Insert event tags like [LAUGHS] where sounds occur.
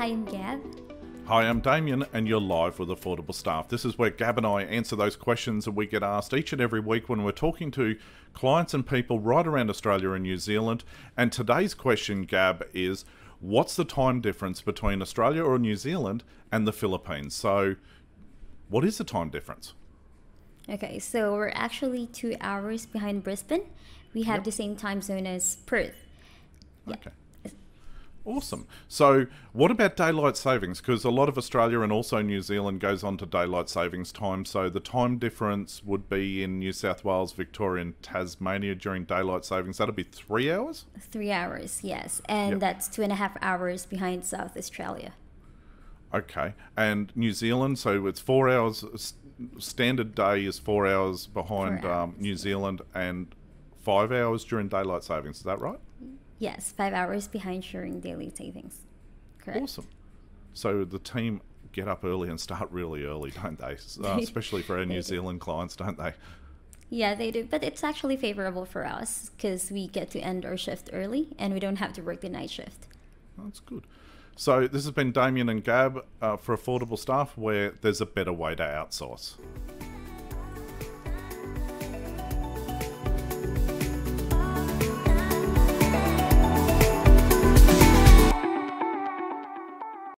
I'm Gab. Hi, I'm Damien, and you're live with Affordable Staff. This is where Gab and I answer those questions that we get asked each and every week when we're talking to clients and people right around Australia and New Zealand. And today's question, Gab, is what's the time difference between Australia or New Zealand and the Philippines? So, what is the time difference? Okay, so we're actually two hours behind Brisbane. We have Yep. the same time zone as Perth. Okay. Awesome. So, what about daylight savings? Because a lot of Australia and also New Zealand goes on to daylight savings time. So, the time difference would be in New South Wales, Victoria, and Tasmania during daylight savings. That'll be three hours. Three hours, yes. And Yep. that's two and a half hours behind South Australia. Okay. And New Zealand, so it's four hours. Standard day is four hours behind Four um, New Zealand and five hours during daylight savings. Is that right? Yes, five hours behind during daily savings. Correct. Awesome. So the team get up early and start really early, don't they? Uh, [LAUGHS] especially for our New do. Zealand clients, don't they? Yeah, they do. But it's actually favorable for us because we get to end our shift early and we don't have to work the night shift. That's good. So this has been Damien and Gab uh, for Affordable Staff, where there's a better way to outsource.